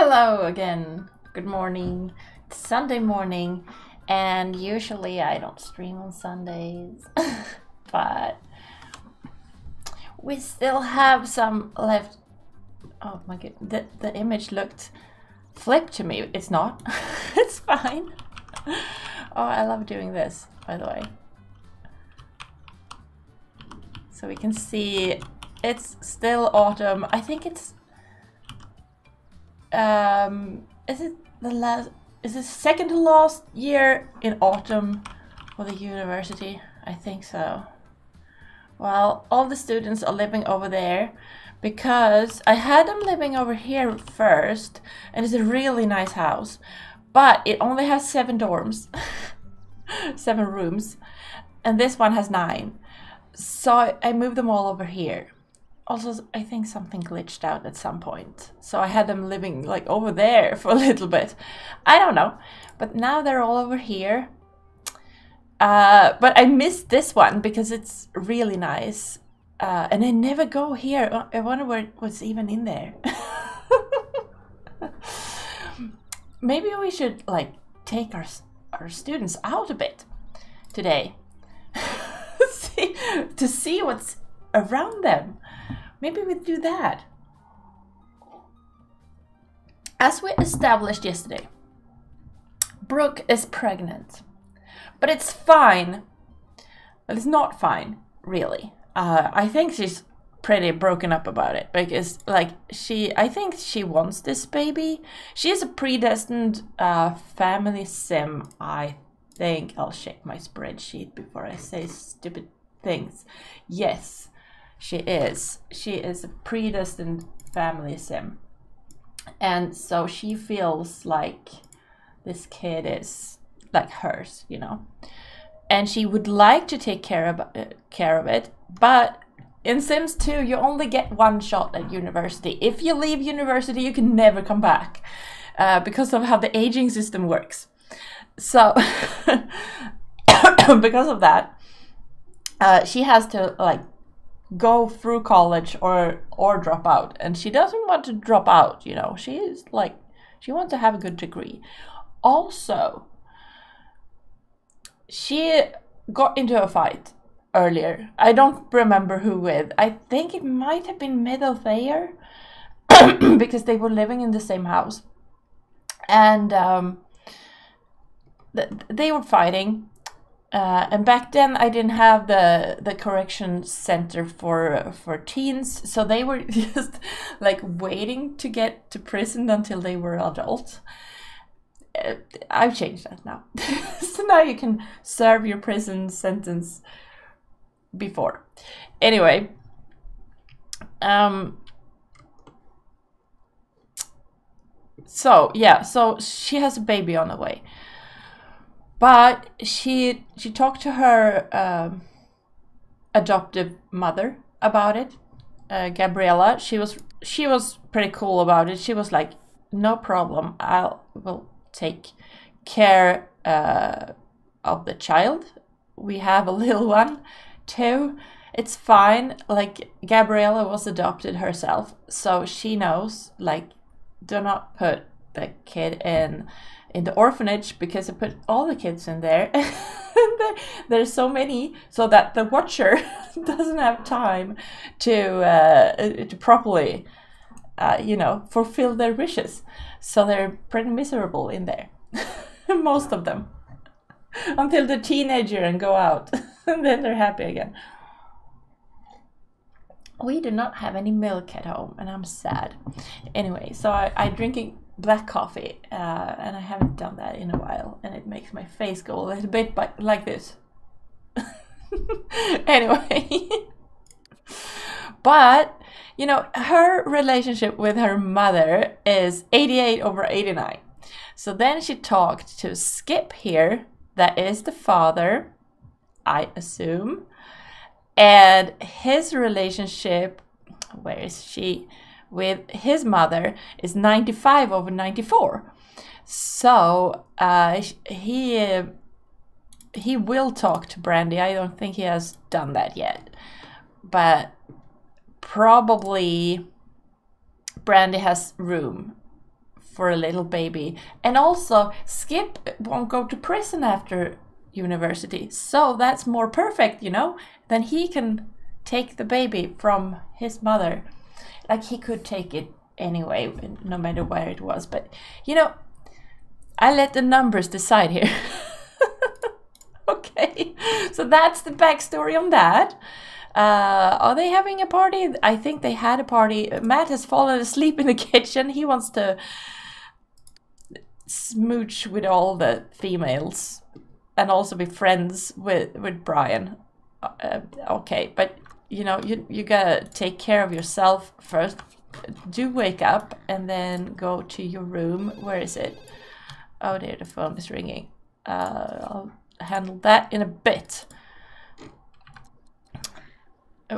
Hello again. Good morning. It's Sunday morning, and usually I don't stream on Sundays, but we still have some left. Oh my god, the, the image looked flipped to me. It's not. it's fine. Oh, I love doing this, by the way. So we can see it's still autumn. I think it's um is it the last is it second to last year in autumn for the university? I think so. Well, all the students are living over there because I had them living over here first and it's a really nice house, but it only has seven dorms, seven rooms, and this one has nine. So I moved them all over here also I think something glitched out at some point. So I had them living like over there for a little bit. I don't know. But now they're all over here. Uh, but I missed this one because it's really nice. Uh, and I never go here. Uh, I wonder what what's even in there. Maybe we should like take our our students out a bit today. see, to see what's around them. Maybe we do that. As we established yesterday, Brooke is pregnant. But it's fine. Well, it's not fine, really. Uh, I think she's pretty broken up about it because, like, she, I think she wants this baby. She is a predestined uh, family sim, I think. I'll check my spreadsheet before I say stupid things. Yes, she is. She is a predestined family sim. And so she feels like this kid is like hers, you know. And she would like to take care of, uh, care of it, but in Sims 2, you only get one shot at university. If you leave university, you can never come back uh, because of how the aging system works. So, because of that, uh, she has to like go through college or or drop out. And she doesn't want to drop out you know. She's like she wants to have a good degree. Also she got into a fight earlier. I don't remember who with. I think it might have been middle Thayer because they were living in the same house. And um, th- they were fighting uh, and back then I didn't have the the correction center for for teens, so they were just like waiting to get to prison until they were adults. Uh, I've changed that now, so now you can serve your prison sentence before. Anyway, um, so yeah, so she has a baby on the way but she she talked to her um, adoptive mother about it, uh, Gabriella. She was she was pretty cool about it. She was like, "No problem, I will take care uh, of the child. We have a little one too. It's fine. Like Gabriella was adopted herself, so she knows. Like, do not put the kid in." In the orphanage because I put all the kids in there. There's so many, so that the watcher doesn't have time to uh, to properly, uh, you know, fulfill their wishes. So they're pretty miserable in there, most of them, until the teenager and go out, and then they're happy again. We do not have any milk at home, and I'm sad. Anyway, so I, I drinking black coffee, uh, and I haven't done that in a while, and it makes my face go a little bit like this. anyway, but you know, her relationship with her mother is 88 over 89. So then she talked to Skip here, that is the father, I assume, and his relationship, where is she? With his mother is 95 over 94. So uh, he he will talk to Brandi. I don't think he has done that yet, but probably Brandi has room for a little baby. And also, Skip won't go to prison after university. So that's more perfect, you know? Then he can take the baby from his mother. Like he could take it anyway, no matter where it was. But, you know, I let the numbers decide here. okay, so that's the backstory on that. Uh, are they having a party? I think they had a party. Matt has fallen asleep in the kitchen. He wants to smooch with all the females and also be friends with with Brian. Uh, okay, but you know you you gotta take care of yourself first. Do wake up and then go to your room. Where is it? Oh, there the phone is ringing. Uh, I'll handle that in a bit.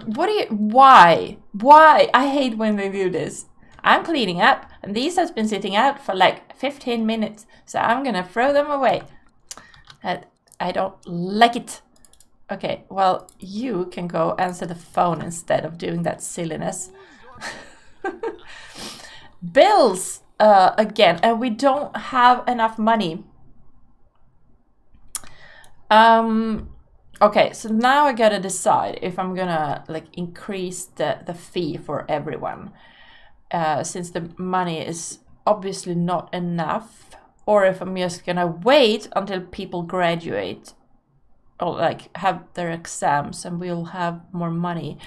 What do you, why? Why? I hate when they do this. I'm cleaning up and these has been sitting out for like 15 minutes. So I'm gonna throw them away. I don't like it. Okay, well, you can go answer the phone instead of doing that silliness. Bills uh, again, and we don't have enough money. Um, Okay, so now I gotta decide if I'm gonna like increase the, the fee for everyone. Uh, since the money is obviously not enough, or if I'm just gonna wait until people graduate or like have their exams and we'll have more money.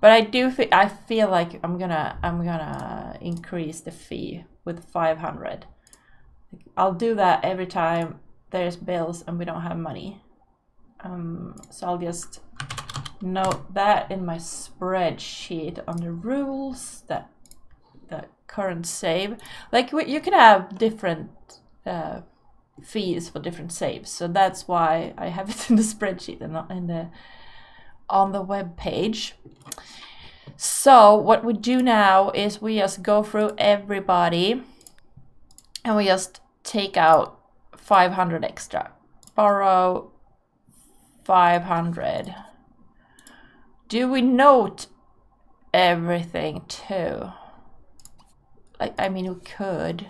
But I do feel I feel like I'm gonna I'm gonna increase the fee with 500. I'll do that every time there's bills and we don't have money. Um, so I'll just note that in my spreadsheet on the rules that the current save. Like you can have different uh, fees for different saves, so that's why I have it in the spreadsheet and not in the on the web page. So what we do now is we just go through everybody and we just take out 500 extra. Borrow 500. Do we note everything too? Like, I mean, we could.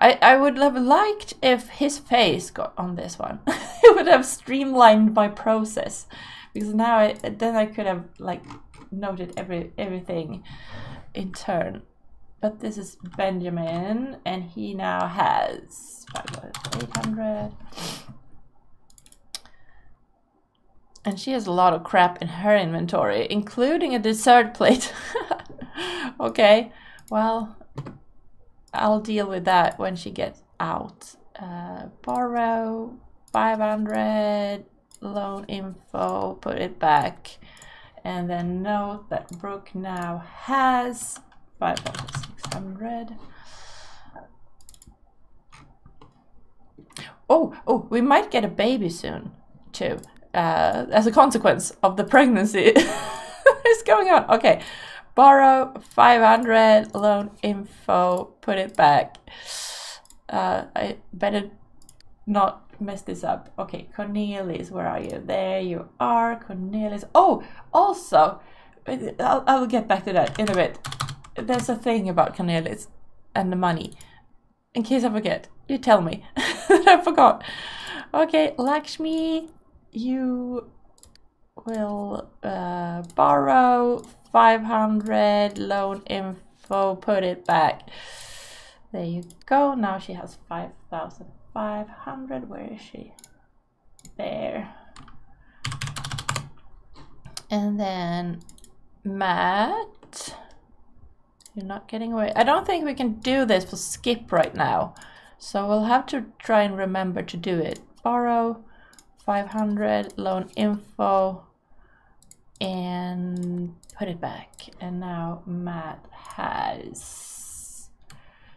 I, I would have liked if his face got on this one. it would have streamlined my process. Because now I, then I could have like noted every everything in turn. But this is Benjamin and he now has 800. And she has a lot of crap in her inventory, including a dessert plate. okay, well, I'll deal with that when she gets out. Uh, borrow 500, loan info, put it back. And then note that Brooke now has 5,600. Oh, oh, we might get a baby soon, too, uh, as a consequence of the pregnancy. What's going on? Okay, borrow 500, loan info, put it back. Uh, I better not mess this up. Okay, Cornelis, where are you? There you are, Cornelis. Oh, also, I'll, I'll get back to that in a bit. There's a thing about Cornelis and the money. In case I forget, you tell me. I forgot. Okay, Lakshmi, you will uh, borrow 500 loan info, put it back. There you go. Now she has 5,500. Where is she? There. And then Matt. You're not getting away. I don't think we can do this for skip right now. So we'll have to try and remember to do it. Borrow 500, loan info, and put it back. And now Matt has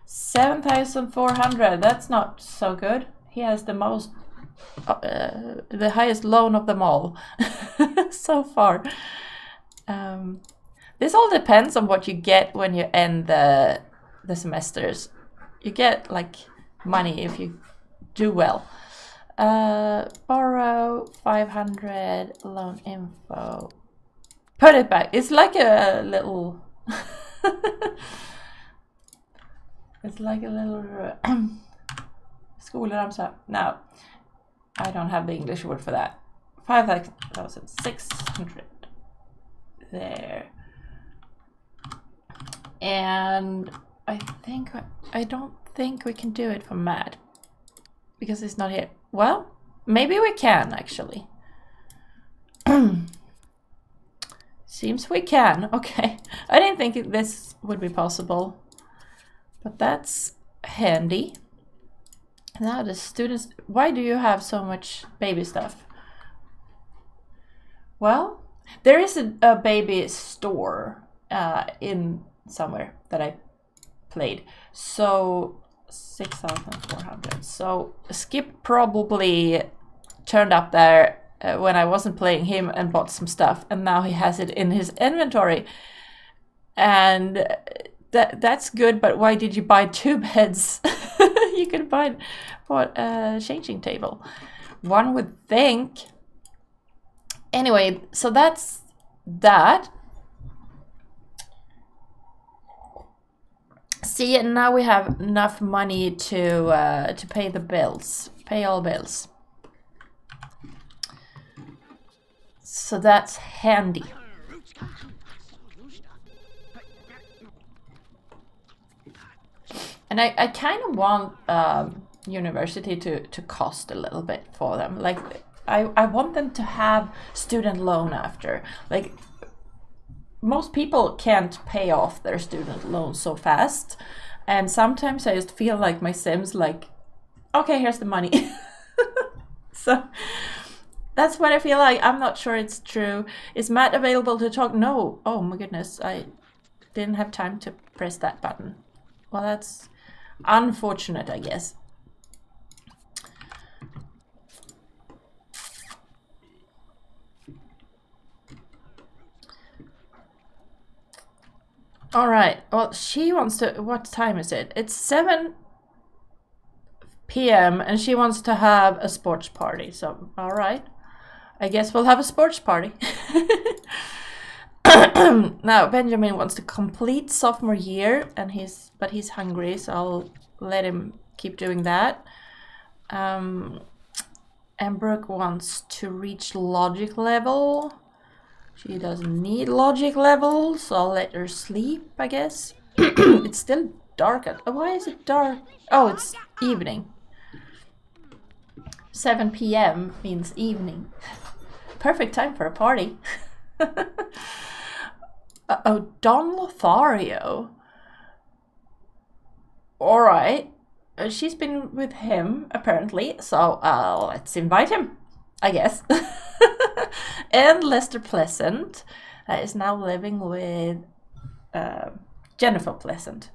7,400. That's not so good. He has the most, uh, the highest loan of them all so far. Um, this all depends on what you get when you end the the semesters. You get like money if you do well. Uh, borrow 500 loan info. Put it back. It's like a little It's like a little skoleramsa. Now, I don't have the English word for that. 5,600. There. And I think, I don't think we can do it for Mad. Because it's not here. Well, maybe we can actually. Seems we can. Okay. I didn't think this would be possible. But that's handy. Now the students... Why do you have so much baby stuff? Well, there is a, a baby store uh, in somewhere that I played. So 6,400. So Skip probably turned up there uh, when I wasn't playing him and bought some stuff and now he has it in his inventory. And that that's good, but why did you buy two beds? you could buy bought a changing table. One would think. Anyway, so that's that. See, and now we have enough money to uh, to pay the bills, pay all bills. So that's handy. And I, I kind of want um, university to, to cost a little bit for them. Like, I, I want them to have student loan after. Like, most people can't pay off their student loan so fast. And sometimes I just feel like my Sims, like, okay, here's the money. so that's what I feel like. I'm not sure it's true. Is Matt available to talk? No. Oh my goodness, I didn't have time to press that button. Well, that's Unfortunate, I guess. All right. Well, she wants to. What time is it? It's 7 p.m. and she wants to have a sports party. So, all right. I guess we'll have a sports party. now Benjamin wants to complete sophomore year, and he's but he's hungry, so I'll let him keep doing that. Um, and Brooke wants to reach logic level. She doesn't need logic level, so I'll let her sleep, I guess. it's still dark. At, oh, why is it dark? Oh, it's evening. 7 p.m. means evening. Perfect time for a party. Uh, oh, Don Lothario. Alright. Uh, she's been with him, apparently, so uh, let's invite him, I guess. and Lester Pleasant uh, is now living with uh, Jennifer Pleasant,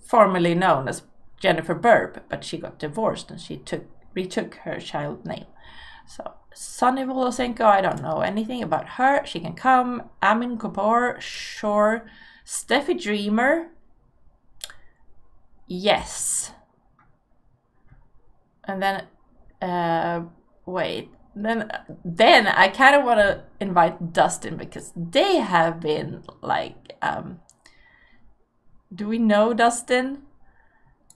formerly known as Jennifer Burb, but she got divorced and she took retook her child name. So Sunny Volosenko, I don't know anything about her. She can come. Amin Kapoor, sure. Steffi Dreamer, yes. And then, uh, wait. Then, then I kind of want to invite Dustin because they have been like, um, do we know Dustin?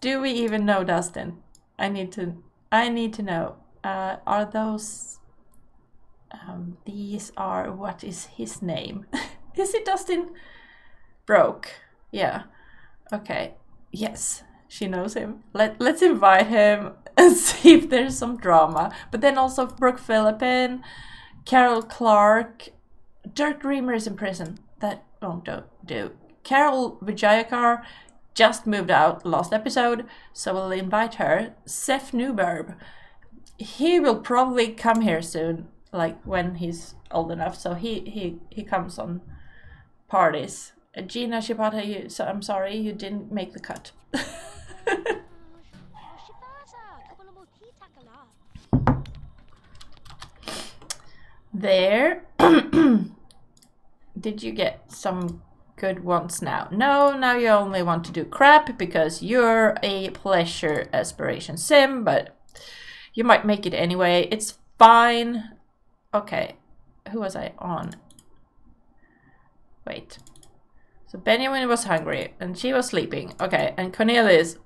Do we even know Dustin? I need to, I need to know. Uh, are those um, these are what is his name? is it Dustin Broke? Yeah. Okay. Yes, she knows him. Let let's invite him and see if there's some drama. But then also Brooke Philippine, Carol Clark, Dirk Dreamer is in prison. That won't do. do. Carol Vijayakar just moved out last episode, so we'll invite her. Seth Newberg, he will probably come here soon like when he's old enough. So he he he comes on parties. Uh, Gina Shibata, you, so I'm sorry you didn't make the cut. there. Did you get some good ones now? No, now you only want to do crap because you're a pleasure aspiration sim, but you might make it anyway. It's fine. Okay, who was I on? Wait. So Benjamin was hungry and she was sleeping. Okay, and Cornelius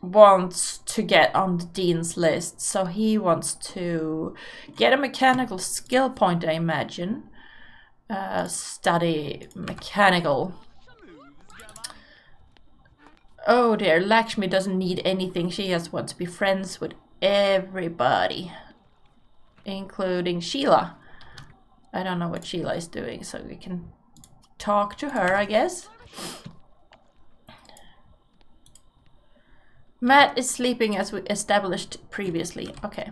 wants to get on the dean's list, so he wants to get a mechanical skill point, I imagine. Uh, study mechanical. Oh dear, Lakshmi doesn't need anything. She just wants to be friends with everybody, including Sheila. I don't know what Sheila is doing, so we can talk to her, I guess. Matt is sleeping as we established previously. Okay.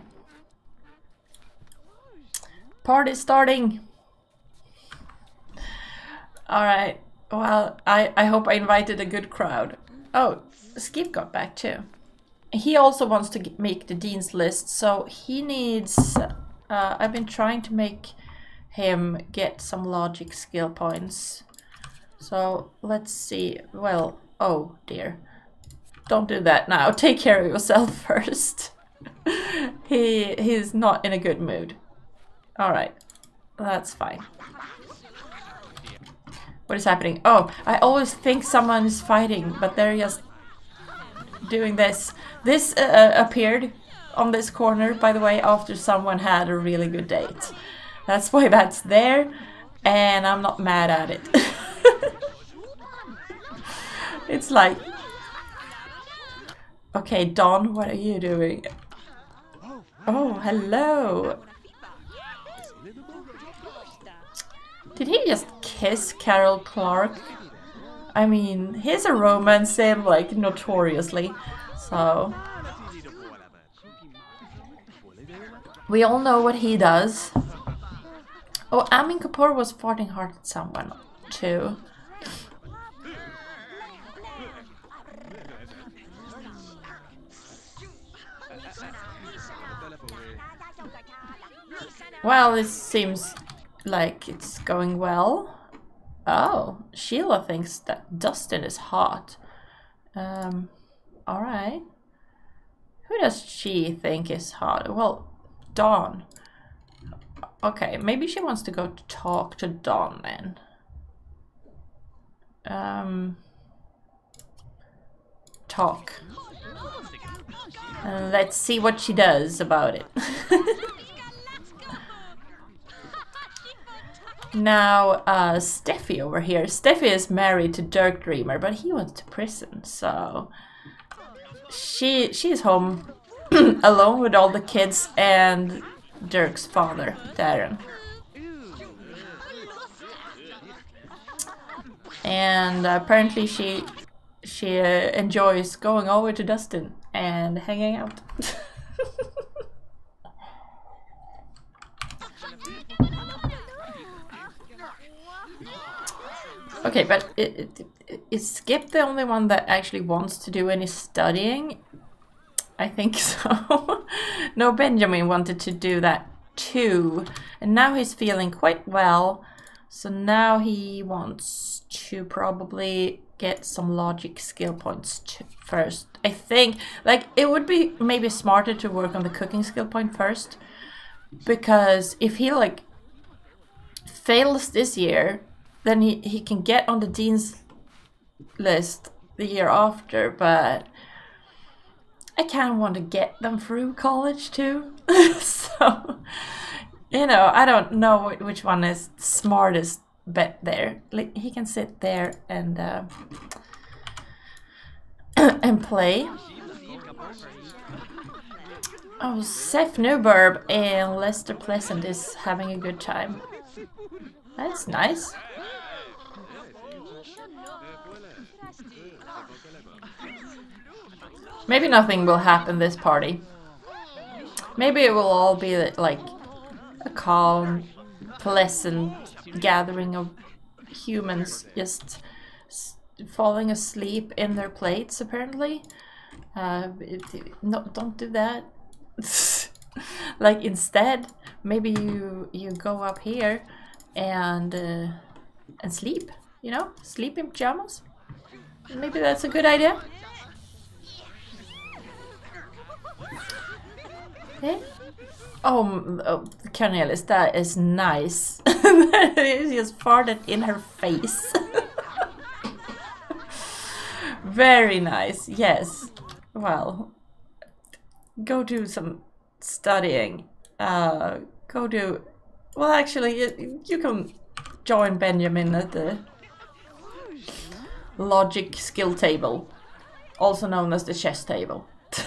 Party starting. Alright. Well, I, I hope I invited a good crowd. Oh, Skip got back too. He also wants to make the dean's list, so he needs... Uh, I've been trying to make him get some logic skill points. So let's see. Well, oh dear. Don't do that now. Take care of yourself first. he he's not in a good mood. Alright. That's fine. What is happening? Oh, I always think someone is fighting, but they're just doing this. This uh, uh, appeared on this corner, by the way, after someone had a really good date. That's why that's there, and I'm not mad at it. it's like Okay, Don, what are you doing? Oh, hello. Did he just kiss Carol Clark? I mean, he's a romance sim, like, notoriously, so... We all know what he does. Oh, Amin Kapoor was farting hard at someone, too. Well, it seems like it's going well. Oh, Sheila thinks that Dustin is hot. Um, alright. Who does she think is hot? Well, Don. Okay, maybe she wants to go talk to Don then. Um, talk. Let's see what she does about it. Now, uh, Steffi over here. Steffi is married to Dirk Dreamer, but he went to prison, so... She she's home alone with all the kids and Dirk's father, Darren. And apparently she she enjoys going over to Dustin and hanging out. Okay, but is Skip the only one that actually wants to do any studying? I think so. no, Benjamin wanted to do that too. And now he's feeling quite well. So now he wants to probably get some logic skill points first. I think, like, it would be maybe smarter to work on the cooking skill point first. Because if he, like, fails this year, then he, he can get on the dean's list the year after, but I kind of want to get them through college too. so, you know, I don't know which one is smartest bet there. Like, he can sit there and uh, and play. Oh, Seth Newburb and Lester Pleasant is having a good time. That's nice. Maybe nothing will happen this party. Maybe it will all be like a calm, pleasant gathering of humans just falling asleep in their plates, apparently. Uh, no, don't do that. like instead, maybe you you go up here and uh, and sleep. You know, sleep in pajamas. Maybe that's a good idea. Okay. Oh, oh Cornelis, that is nice. he just farted in her face. Very nice, yes. Well, go do some studying. Uh, go do... Well, actually, you, you can join Benjamin at the logic skill table, also known as the chess table.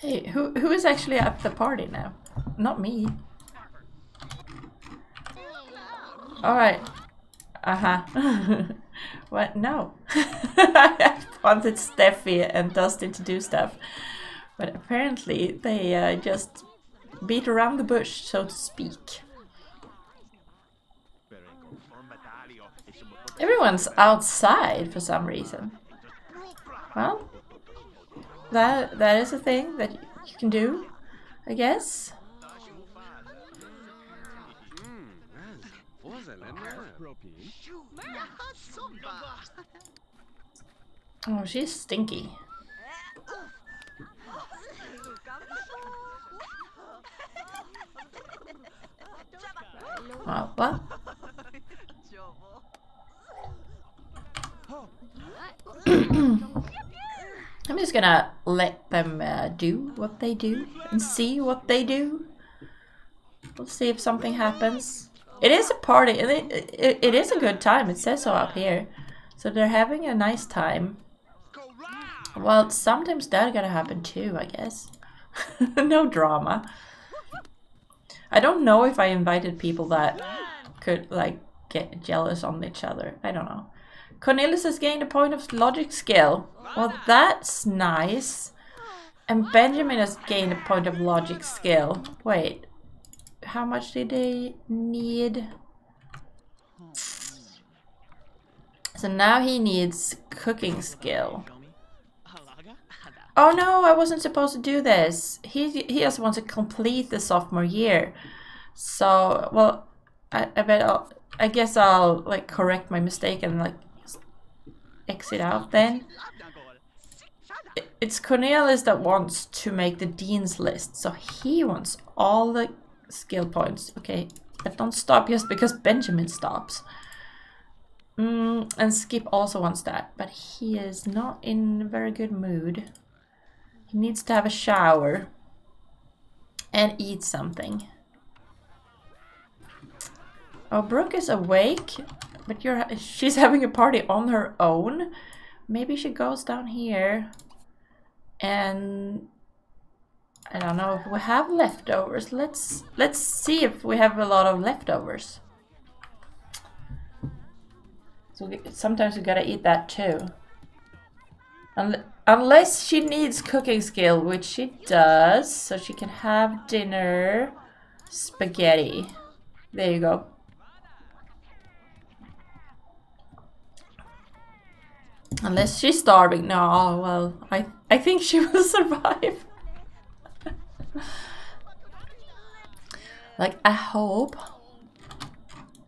hey, who who is actually at the party now? Not me. Alright. Uh-huh. what? No. I wanted Steffi and Dustin to do stuff. But apparently they uh, just beat around the bush, so to speak. Everyone's outside for some reason. Well, that that is a thing that you can do, I guess. Oh, she's stinky. I'm just gonna let them uh, do what they do and see what they do. We'll see if something happens. It is a party, and it, it, it is a good time. It says so up here. So they're having a nice time. Well, sometimes that's gonna happen too, I guess. no drama. I don't know if I invited people that could, like, get jealous on each other. I don't know. Cornelius has gained a point of logic skill. Well, that's nice. And Benjamin has gained a point of logic skill. Wait, how much did they need? So now he needs cooking skill. Oh no, I wasn't supposed to do this. He he just wants to complete the sophomore year. So, well, I, I bet I'll, I guess I'll like correct my mistake and like exit out then. It's Cornelius that wants to make the dean's list, so he wants all the skill points. Okay, but don't stop just because Benjamin stops. Mm, and Skip also wants that, but he is not in a very good mood. He needs to have a shower and eat something. Oh, Brooke is awake, but you're she's having a party on her own. Maybe she goes down here and I don't know if we have leftovers. Let's let's see if we have a lot of leftovers. So sometimes we gotta eat that too. Un unless she needs cooking skill, which she does, so she can have dinner spaghetti. There you go. Unless she's starving. No, well, I, I think she will survive. like, I hope.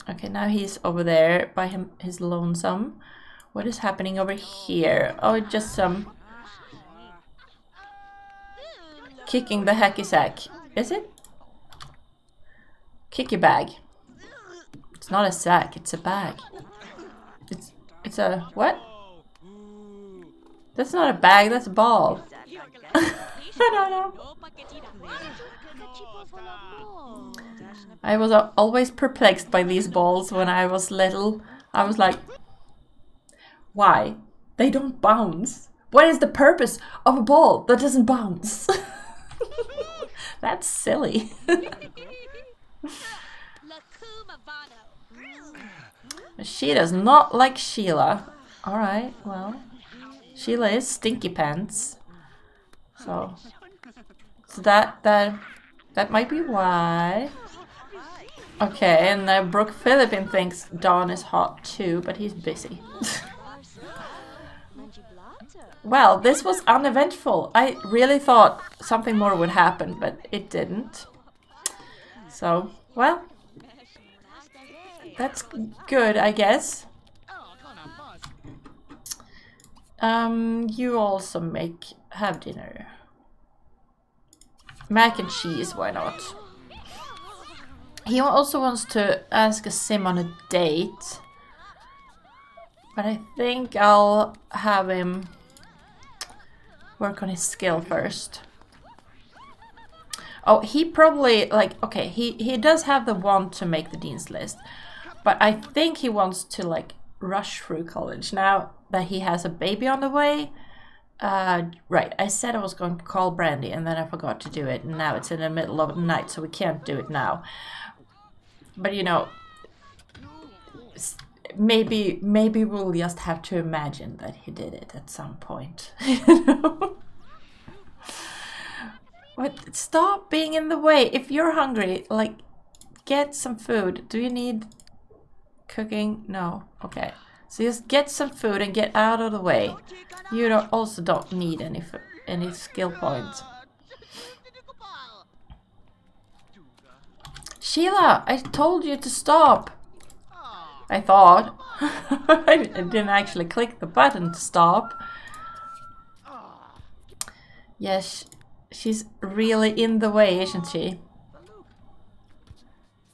Okay, now he's over there by him, his lonesome. What is happening over here? Oh, just some... Kicking the hacky sack. Is it? Kicky bag. It's not a sack, it's a bag. It's, it's a, what? That's not a bag, that's a ball. I don't know. I was always perplexed by these balls when I was little. I was like, why? They don't bounce. What is the purpose of a ball that doesn't bounce? That's silly. she does not like Sheila. Alright, well. Sheila is stinky pants. So, so that that that might be why. Okay, and uh, Brooke Philippine thinks Don is hot too, but he's busy. well, this was uneventful. I really thought something more would happen, but it didn't. So, well, that's good, I guess. Um, you also make have dinner. Mac and cheese, why not? He also wants to ask a sim on a date. But I think I'll have him work on his skill first. Oh, he probably, like, okay, he, he does have the want to make the Dean's List. But I think he wants to, like, rush through college. Now that he has a baby on the way, uh, right, I said I was going to call Brandi and then I forgot to do it. And now it's in the middle of the night, so we can't do it now. But you know, maybe maybe we'll just have to imagine that he did it at some point. But stop being in the way. If you're hungry, like, get some food. Do you need cooking? No. Okay. So just get some food and get out of the way. You don't, also don't need any any skill points. Sheila, I told you to stop. I thought. I didn't actually click the button to stop. Yes, she's really in the way, isn't she?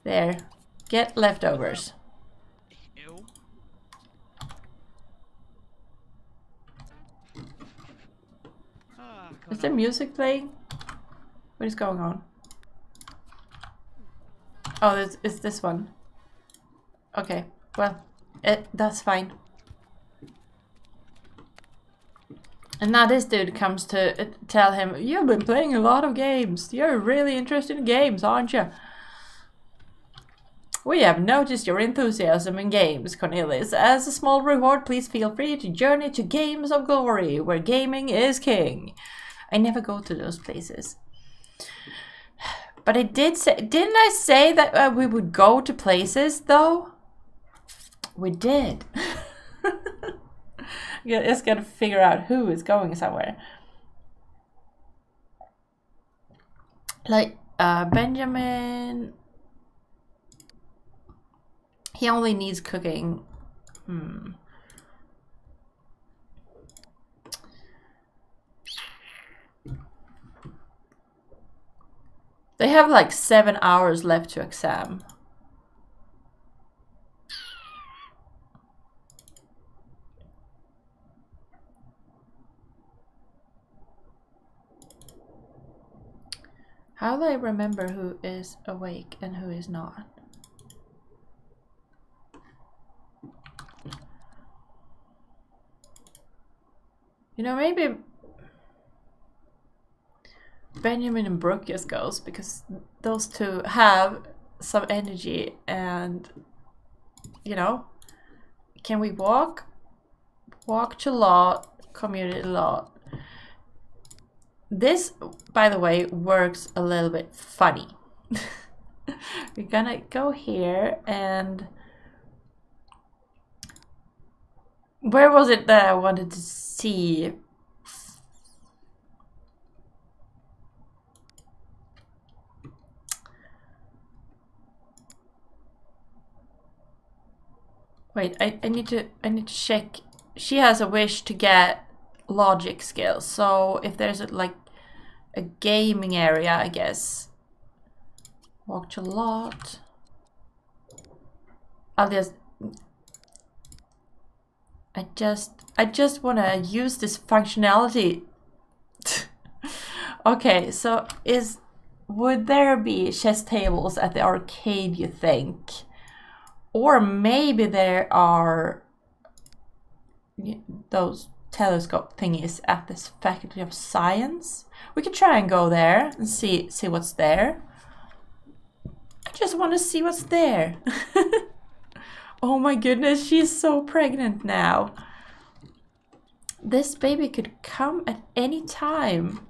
There. Get leftovers. Is there music playing? What is going on? Oh, it's, it's this one. Okay, well, it, that's fine. And now this dude comes to uh, tell him, You've been playing a lot of games. You're really interested in games, aren't you? We have noticed your enthusiasm in games, Cornelius. As a small reward, please feel free to journey to Games of Glory, where gaming is king. I never go to those places. But I did say, didn't I say that uh, we would go to places though? We did. just gotta figure out who is going somewhere. Like, uh, Benjamin. He only needs cooking. Hmm. They have like seven hours left to exam. How do I remember who is awake and who is not? You know, maybe Benjamin and Brooke just goes because those two have some energy and you know can we walk walk to law community law this by the way works a little bit funny we're gonna go here and where was it that I wanted to see Wait, I, I need to I need to check. She has a wish to get logic skills. So if there's a, like a gaming area, I guess. Walked a lot. Oh, I'll just I just I just want to use this functionality. okay, so is would there be chess tables at the arcade you think? Or maybe there are those telescope thingies at this faculty of science. We could try and go there and see see what's there. I just want to see what's there. oh my goodness, she's so pregnant now. This baby could come at any time.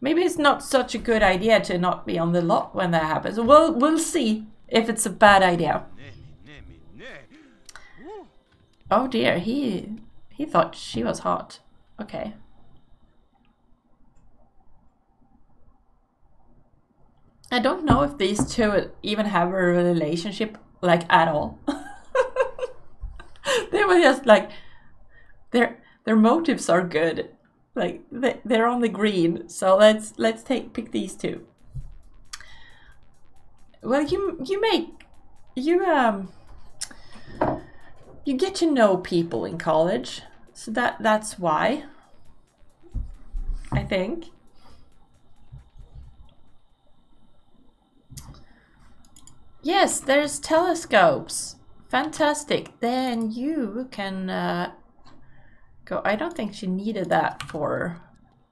Maybe it's not such a good idea to not be on the lot when that happens. We'll, we'll see if it's a bad idea. Oh dear, he he thought she was hot. Okay. I don't know if these two even have a relationship like at all. they were just like their their motives are good. Like they, they're on the green. So let's let's take pick these two. well, you you make you um you get to know people in college, so that that's why. I think. Yes, there's telescopes. Fantastic. Then you can uh, go. I don't think she needed that for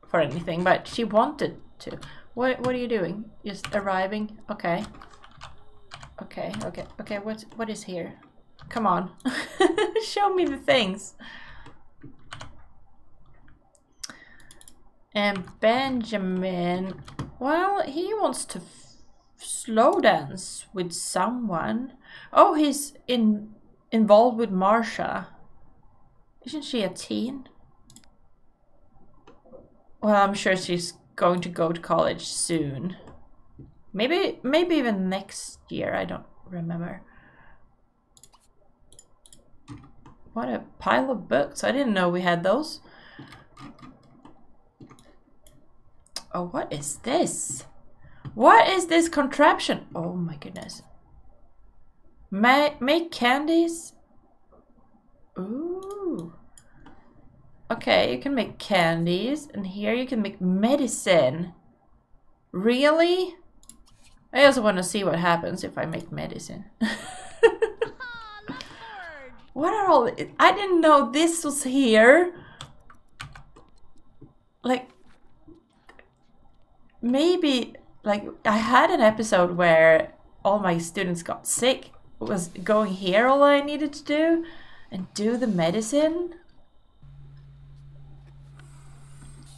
for anything, but she wanted to. What What are you doing? Just arriving? Okay. Okay. Okay. Okay. What What is here? Come on, show me the things. And Benjamin, well, he wants to slow dance with someone. Oh, he's in involved with Marsha. Isn't she a teen? Well, I'm sure she's going to go to college soon. Maybe maybe even next year, I don't remember. What a pile of books. I didn't know we had those. Oh, what is this? What is this contraption? Oh my goodness. Ma make candies? Ooh. Okay, you can make candies. And here you can make medicine. Really? I also want to see what happens if I make medicine. what are all... I didn't know this was here. Like... Maybe like I had an episode where all my students got sick. Was going here all I needed to do and do the medicine?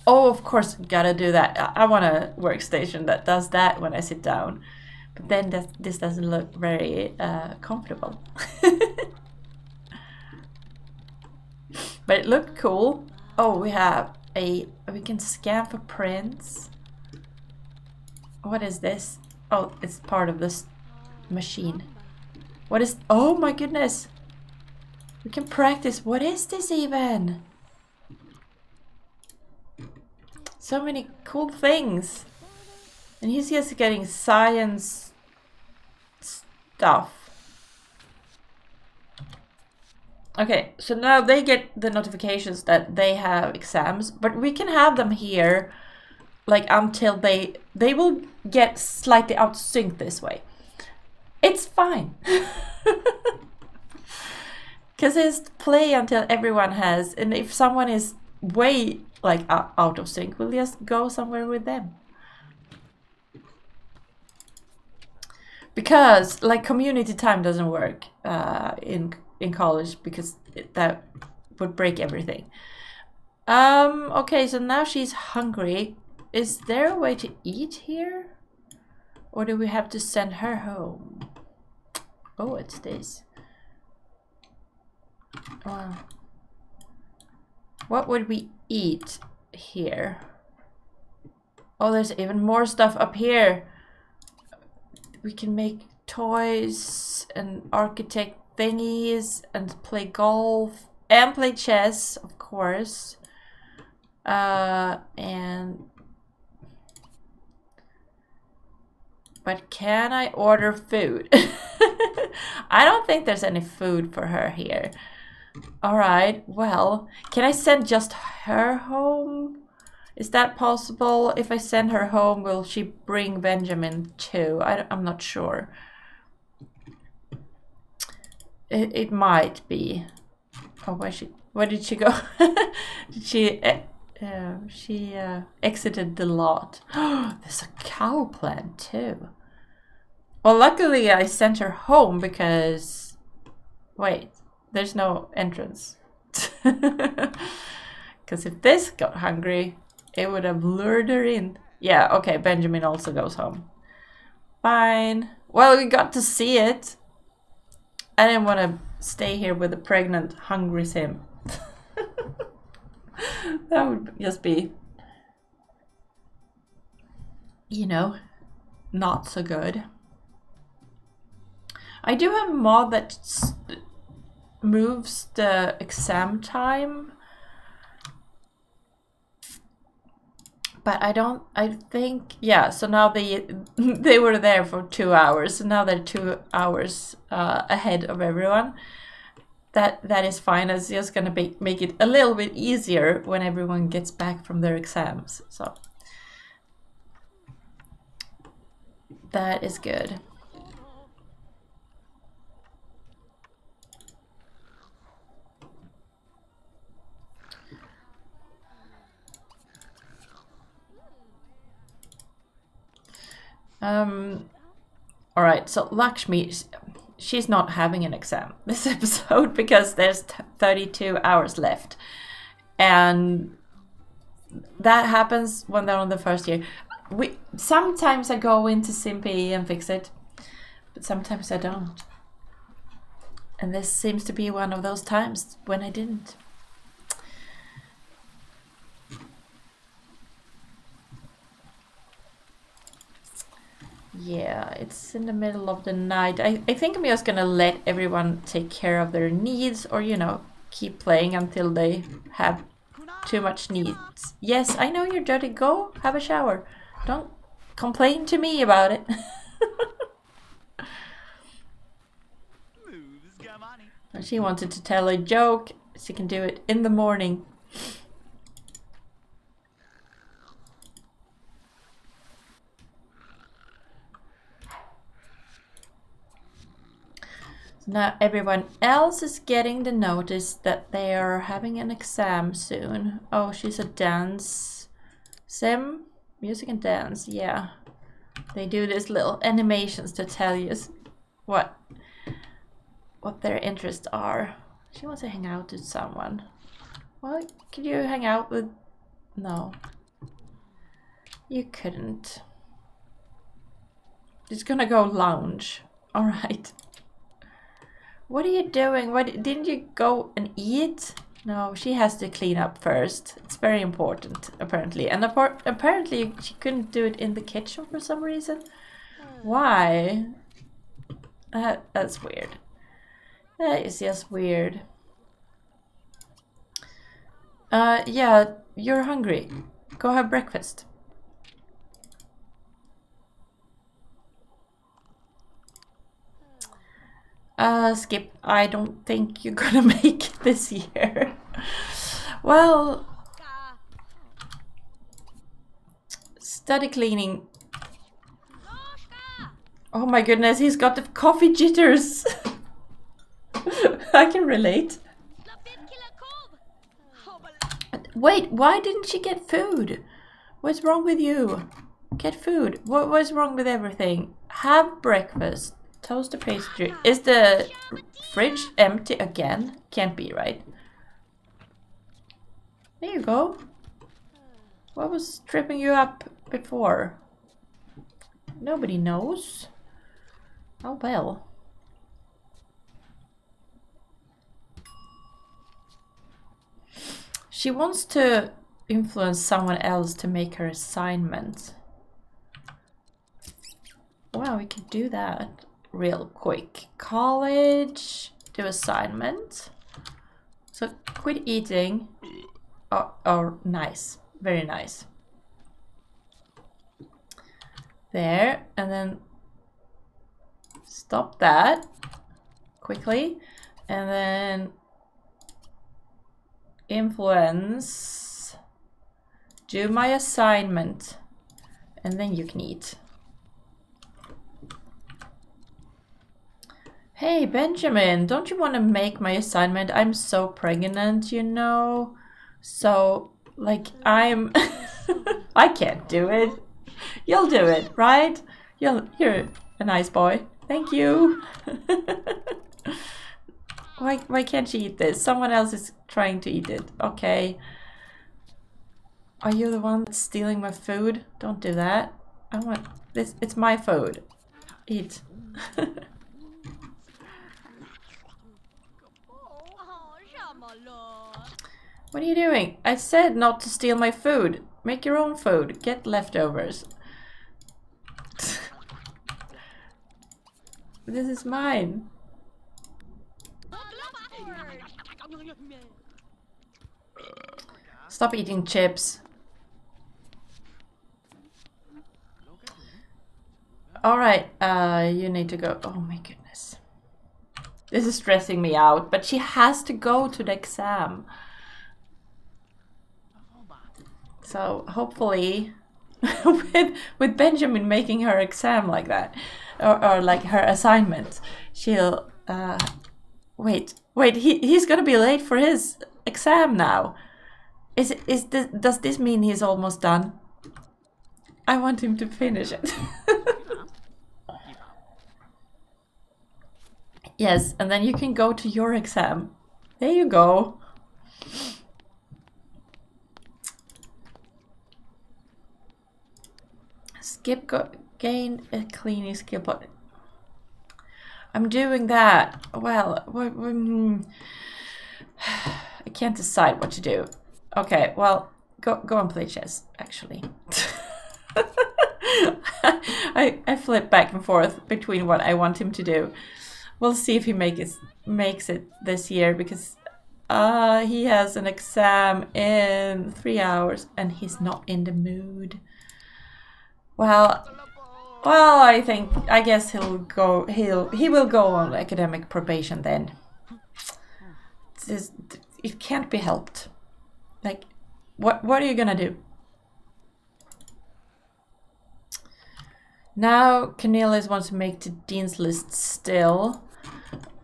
Oh, of course, gotta do that. I, want a workstation that does that when I sit down. But then that, this doesn't look very uh, comfortable. but it looked cool. Oh, we have a, we can scan for prints. What is this? Oh, it's part of this machine. What is... Oh my goodness! We can practice. What is this even? So many cool things. And he's just getting science stuff. Okay, so now they get the notifications that they have exams, but we can have them here like until they they will get slightly out sync this way. It's fine. Cause it's play until everyone has and if someone is way like out of sync, we'll just go somewhere with them. Because like community time doesn't work uh, in in college because that would break everything. Um, okay, so now she's hungry. Is there a way to eat here? Or do we have to send her home? Oh, it's this. Wow. What would we eat here? Oh, there's even more stuff up here. We can make toys and architect thingies and play golf and play chess, of course. Uh, and But can I order food? I don't think there's any food for her here. Alright, well, can I send just her home? Is that possible? If I send her home, will she bring Benjamin too? I, am not sure. It, it might be. Oh, where she? Where did she go? did she? Uh, she uh, exited the lot. There's a cow plant too. Well, luckily I sent her home because... Wait, there's no entrance. Because if this got hungry, it would have lured her in. Yeah, okay, Benjamin also goes home. Fine. Well, we got to see it. I didn't want to stay here with a pregnant, hungry sim. that would just be, you know, not so good. I do have a mod that moves the exam time but I don't. I think yeah. So now they they were there for two hours. So now they're two hours uh, ahead of everyone. That that is fine. It's just gonna be, make it a little bit easier when everyone gets back from their exams. So that is good. Um, all right, so Lakshmi, she's not having an exam this episode because there's 32 hours left. And that happens when they're on the first year. We Sometimes I go into SimPE and fix it, but sometimes I don't. And this seems to be one of those times when I didn't. Yeah, it's in the middle of the night. I, I think I'm just gonna let everyone take care of their needs or, you know, keep playing until they have too much needs. Yes, I know you're dirty. Go have a shower. Don't complain to me about it. she wanted to tell a joke. She can do it in the morning. Now everyone else is getting the notice that they are having an exam soon. Oh, she's a dance sim, music and dance, yeah. They do these little animations to tell you what what their interests are. She wants to hang out with someone. Well, could you hang out with... No. You couldn't. She's gonna go lounge. Alright. What are you doing? What didn't you go and eat? No, she has to clean up first. It's very important, apparently. And apparently she couldn't do it in the kitchen for some reason. Why? That, that's weird. That is just weird. Uh, yeah, you're hungry. Go have breakfast. Uh, skip. I don't think you're gonna make it this year. well, study cleaning. Oh my goodness, he's got the coffee jitters. I can relate. Wait, why didn't she get food? What's wrong with you? Get food. What was wrong with everything? Have breakfast. Toast the pastry. Is the fridge empty again? Can't be, right? There you go. What was tripping you up before? Nobody knows. Oh well. She wants to influence someone else to make her assignment. Wow, we can do that real quick. College, do assignment. So quit eating. Oh, oh, nice. Very nice. There, and then stop that quickly. And then influence, do my assignment, and then you can eat. Hey, Benjamin, don't you want to make my assignment? I'm so pregnant, you know? So, like, I'm... I can't do it. You'll do it, right? You'll... You're a nice boy. Thank you. why, why can't she eat this? Someone else is trying to eat it. Okay. Are you the one that's stealing my food? Don't do that. I want... this. It's my food. Eat. What are you doing? I said not to steal my food. Make your own food. Get leftovers. this is mine. Stop eating chips. Alright, uh, you need to go. Oh my goodness. This is stressing me out, but she has to go to the exam. So hopefully, with with Benjamin making her exam like that, or, or like her assignment, she'll uh, wait, wait. He he's gonna be late for his exam now. Is is this does this mean he's almost done? I want him to finish it. yes, and then you can go to your exam. There you go. Skip gain a cleaning skill point. I'm doing that. Well, mm, I can't decide what to do. Okay, well, go go and play chess, actually. I, I flip back and forth between what I want him to do. We'll see if he make it, makes it this year because uh, he has an exam in three hours and he's not in the mood. Well, well, I think I guess he'll go. He'll he will go on academic probation then. This, it can't be helped. Like, what what are you gonna do? Now Cornelius wants to make the dean's list still.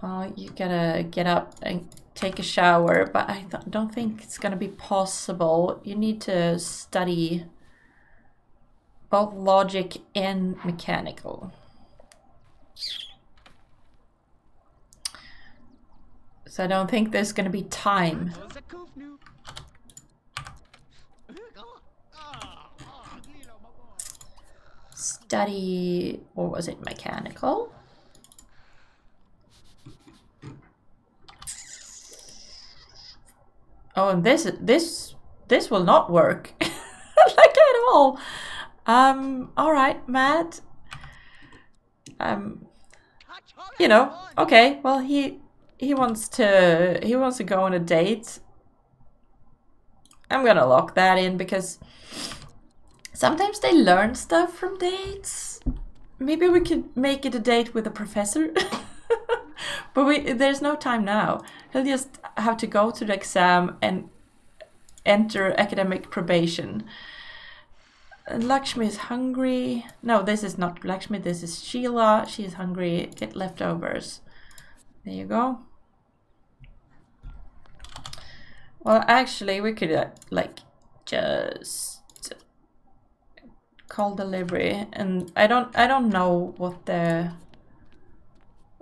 Uh, you gotta get up and take a shower, but I th don't think it's gonna be possible. You need to study both logic and mechanical. So I don't think there's gonna be time. Study, or was it mechanical? Oh, and this, this, this will not work. like at all. Um, all right, Matt. Um, you know, okay. Well, he he wants to he wants to go on a date. I'm gonna lock that in because sometimes they learn stuff from dates. Maybe we could make it a date with a professor. but we there's no time now. He'll just have to go to the exam and enter academic probation. Lakshmi is hungry. No, this is not Lakshmi, this is Sheila. She's hungry. Get leftovers. There you go. Well, actually, we could, uh, like, just call delivery. And I don't, I don't know what the...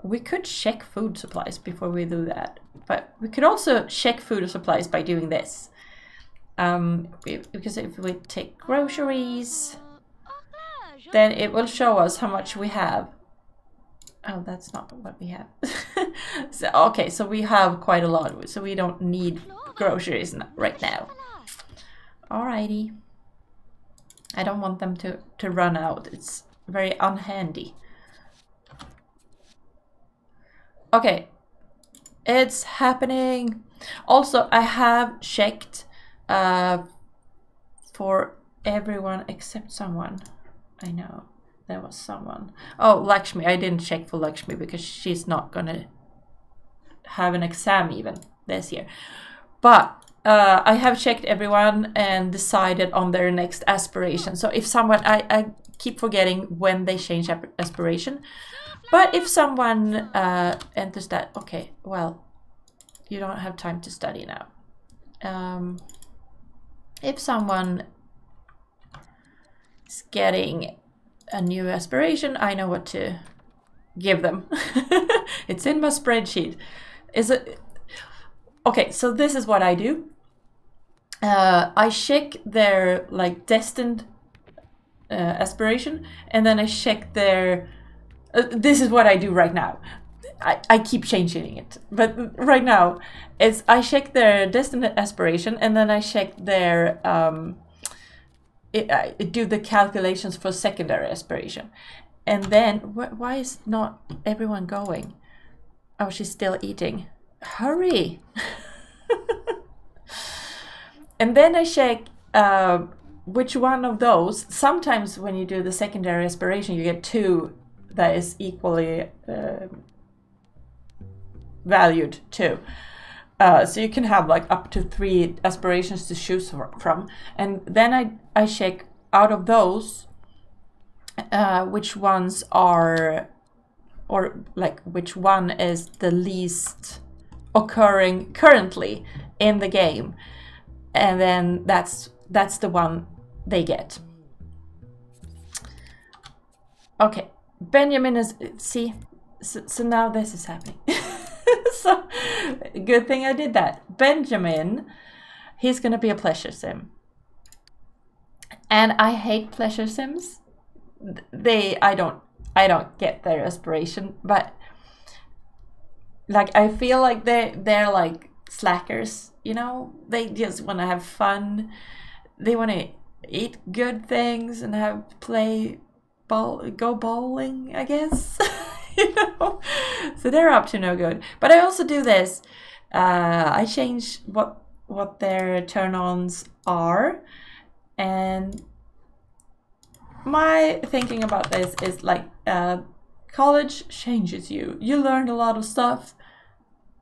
We could check food supplies before we do that. But we could also check food supplies by doing this. Um, because if we take groceries, then it will show us how much we have. Oh, that's not what we have. so, okay, so we have quite a lot, so we don't need groceries right now. Alrighty. I don't want them to, to run out. It's very unhandy. Okay. It's happening. Also, I have checked uh, for everyone except someone. I know there was someone. Oh, Lakshmi. I didn't check for Lakshmi because she's not gonna have an exam even this year. But uh, I have checked everyone and decided on their next aspiration. So if someone, I, I keep forgetting when they change aspiration. But if someone uh, enters that, okay, well, you don't have time to study now. Um, if someone is getting a new aspiration, I know what to give them. it's in my spreadsheet. Is it okay? So this is what I do. Uh, I check their like destined uh, aspiration, and then I check their. Uh, this is what I do right now. I, I keep changing it. But right now, it's I check their destined aspiration and then I check their um, it, I do the calculations for secondary aspiration, and then wh why is not everyone going? Oh, she's still eating. Hurry! and then I check uh, which one of those, sometimes when you do the secondary aspiration, you get two that is equally uh, valued too. Uh, so you can have like up to three aspirations to choose from. And then I, I check out of those, uh, which ones are, or like which one is the least occurring currently in the game. And then that's that's the one they get. Okay, Benjamin is, see, so, so now this is happening. so, good thing I did that. Benjamin, he's gonna be a pleasure sim. And I hate pleasure sims. They, I don't, I don't get their aspiration, but like I feel like they they're like slackers, you know? They just want to have fun. They want to eat good things and have play bowl go bowling, I guess. you know, so they're up to no good. But I also do this. Uh, I change what what their turn-ons are, and my thinking about this is like uh, college changes you. You learn a lot of stuff.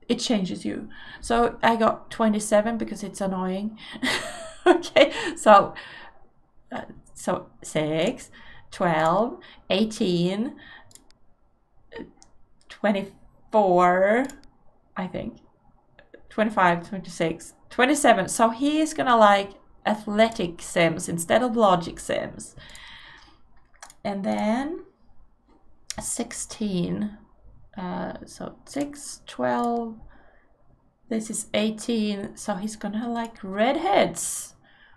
It changes you. So I got 27 because it's annoying. okay, so uh, so six, 12, 18, 24, I think, 25, 26, 27. So he is gonna like athletic sims instead of logic sims. And then 16, uh, so 6, 12, this is 18, so he's gonna like redheads.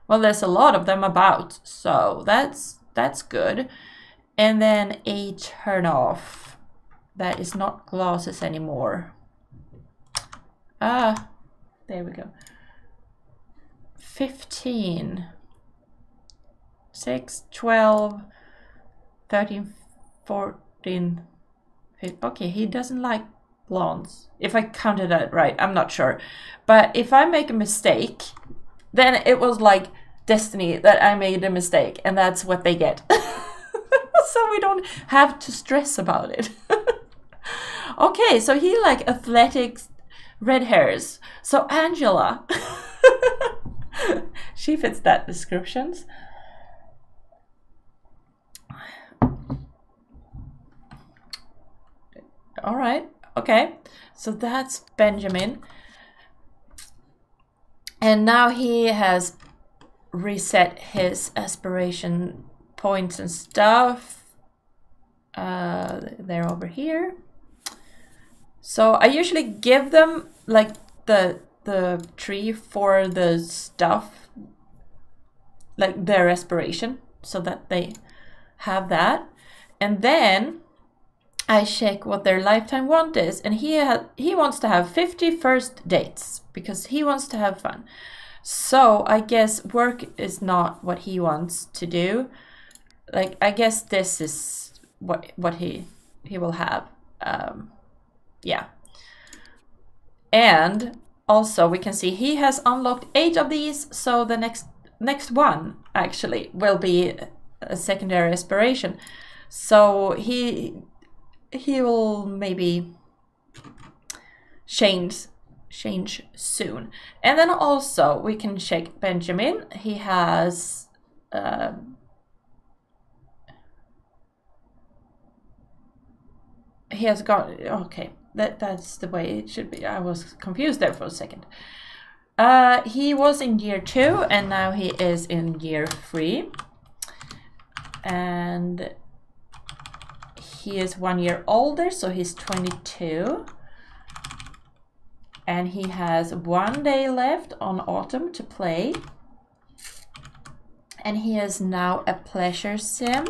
Well, there's a lot of them about, so that's that's good. And then a turn off. That is not glasses anymore. Ah, there we go. 15. 6, 12, 13, 14. 15. Okay, he doesn't like blondes. If I counted that right, I'm not sure. But if I make a mistake, then it was like destiny that I made a mistake, and that's what they get. so we don't have to stress about it. okay, so he like athletics, red hairs. So Angela, she fits that descriptions. All right, okay. So that's Benjamin. And now he has reset his aspiration points and stuff. Uh, they're over here. So I usually give them like the the tree for the stuff, like their aspiration, so that they have that. And then I check what their lifetime want is, and he he wants to have 50 first dates because he wants to have fun. So I guess work is not what he wants to do. Like I guess this is what what he he will have. Um, yeah. And also we can see he has unlocked eight of these. So the next next one actually will be a secondary aspiration. So he he will maybe change change soon. And then also we can check Benjamin. He has uh, he has got okay that that's the way it should be. I was confused there for a second. Uh, he was in year two and now he is in year three. And he is one year older, so he's 22 and he has one day left on autumn to play and he is now a pleasure sim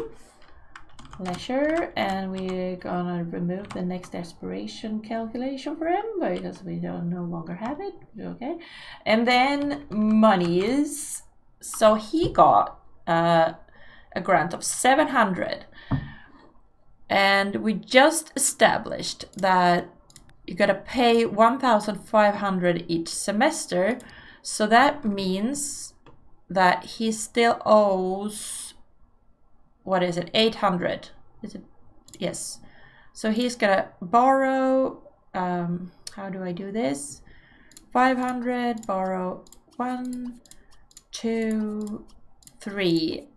pleasure and we're gonna remove the next aspiration calculation for him because we don't no longer have it okay and then monies so he got uh, a grant of 700 and we just established that you gotta pay 1,500 each semester. So that means that he still owes, what is it, 800? Is it? Yes. So he's gonna borrow, um, how do I do this? 500, borrow one, two, three,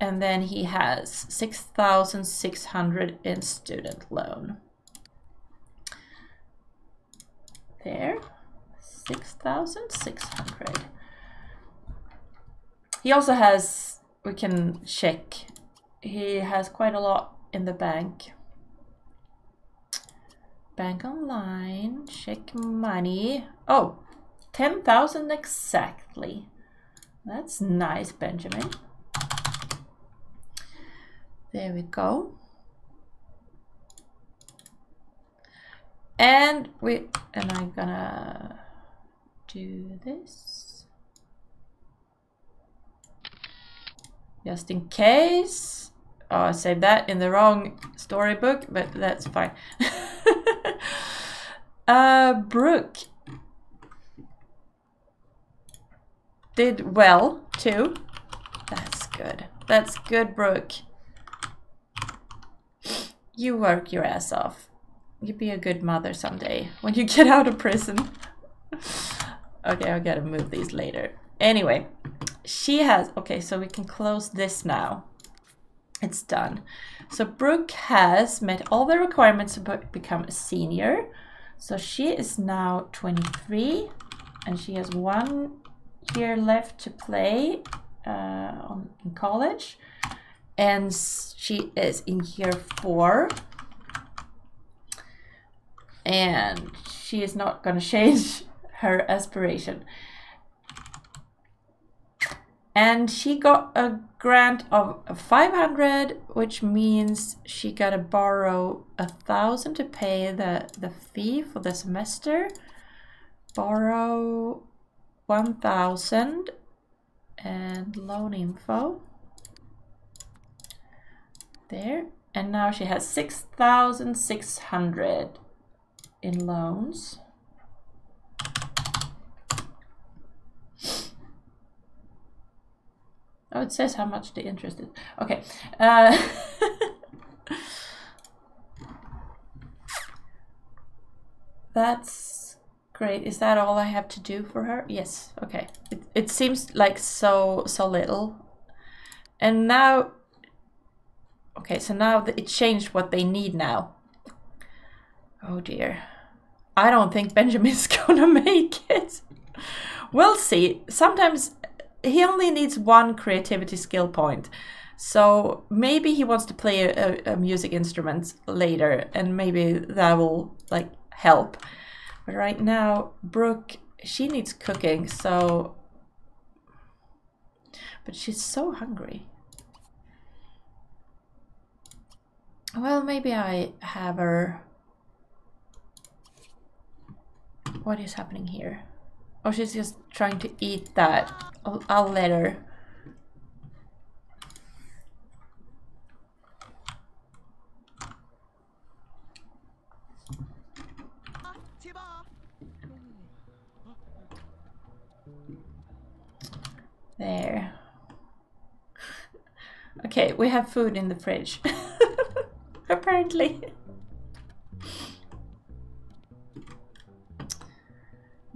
and then he has 6,600 in student loan. There, 6,600. He also has, we can check, he has quite a lot in the bank. Bank online, check money. Oh, 10,000 exactly. That's nice, Benjamin. There we go. And we and I'm gonna do this. Just in case. Oh, I saved that in the wrong storybook, but that's fine. uh, Brooke did well too. That's good. That's good, Brooke. You work your ass off. You be a good mother someday when you get out of prison. okay, I gotta move these later. Anyway, she has, okay, so we can close this now. It's done. So Brooke has met all the requirements to become a senior. So she is now 23 and she has one year left to play uh, on, in college and she is in year four and she is not going to change her aspiration and she got a grant of 500 which means she got to borrow a thousand to pay the the fee for the semester borrow 1000 and loan info there. And now she has 6,600 in loans. Oh, it says how much the interest is. Okay. Uh, that's great. Is that all I have to do for her? Yes. Okay. It, it seems like so, so little. And now Okay, so now it changed what they need now. Oh dear. I don't think Benjamin's gonna make it. We'll see. Sometimes he only needs one creativity skill point. So maybe he wants to play a, a, music instrument later and maybe that will like help. But right now, Brooke, she needs cooking, so... But she's so hungry. Well, maybe I have her... What is happening here? Oh, she's just trying to eat that. I'll, I'll let her. There. Okay, we have food in the fridge. apparently.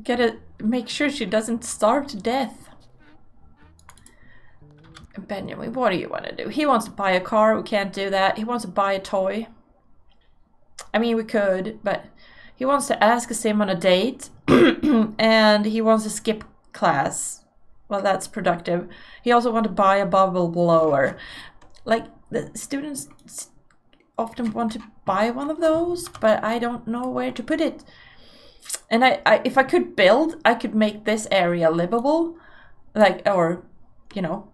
Gotta make sure she doesn't starve to death. Benjamin, what do you want to do? He wants to buy a car, we can't do that. He wants to buy a toy. I mean, we could, but he wants to ask Sim on a date. and he wants to skip class. Well, that's productive. He also wants to buy a bubble blower. Like, the students often want to buy one of those, but I don't know where to put it. And I, I if I could build, I could make this area livable, like or you know,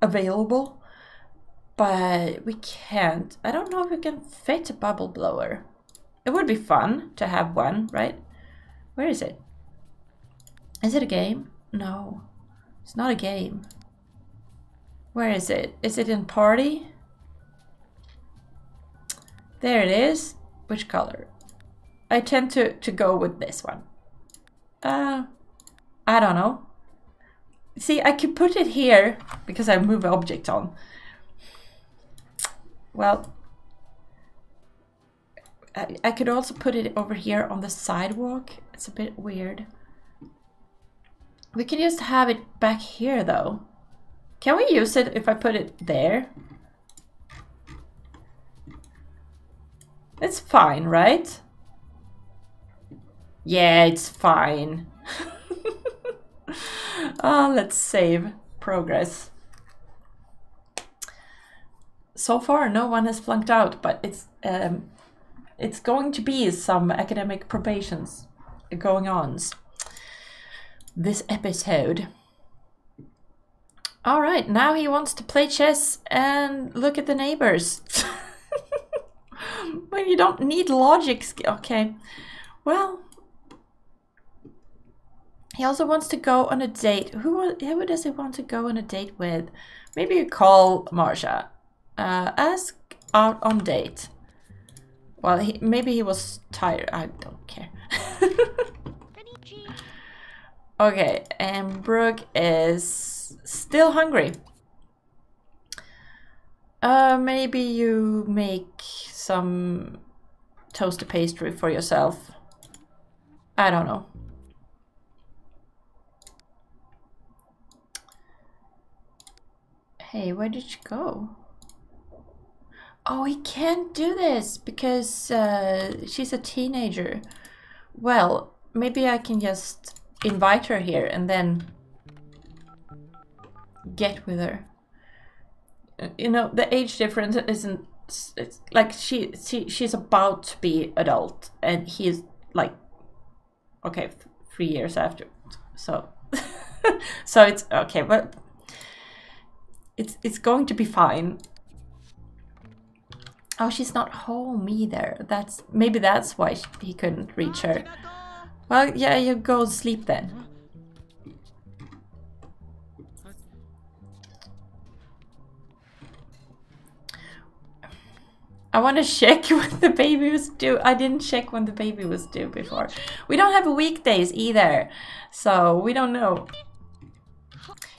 available. But we can't. I don't know if we can fit a bubble blower. It would be fun to have one, right? Where is it? Is it a game? No, it's not a game. Where is it? Is it in party? There it is. Which color? I tend to, to go with this one. Uh, I don't know. see, I could put it here because I move object on. Well, I, I could also put it over here on the sidewalk. It's a bit weird. We can just have it back here though. Can we use it if I put it there? It's fine, right? Yeah, it's fine. oh, let's save progress. So far, no one has flunked out, but it's um, it's going to be some academic probations going on this episode. All right, now he wants to play chess and look at the neighbors. When you don't need logic. Okay, well, he also wants to go on a date. Who, who does he want to go on a date with? Maybe you call Marsha. Uh, ask out on date. Well, he, maybe he was tired. I don't care. okay, and Brooke is still hungry. Uh, maybe you make some toasted pastry for yourself. I don't know. Hey, where did you go? Oh, he can't do this because uh, she's a teenager. Well, maybe I can just invite her here and then get with her. Uh, you know, the age difference isn't it's like she she she's about to be adult and he's like okay three years after so so it's okay but it's it's going to be fine oh she's not home either that's maybe that's why he couldn't reach her well yeah you go sleep then I want to check when the baby was due. I didn't check when the baby was due before. We don't have weekdays either, so we don't know.